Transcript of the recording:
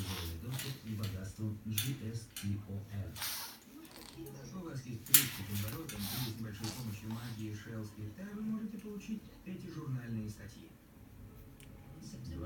торговли доступ и богатству GSTOR. У вас есть ключ к оборотам и с большой помощью магии Shell Spectre вы можете получить эти журнальные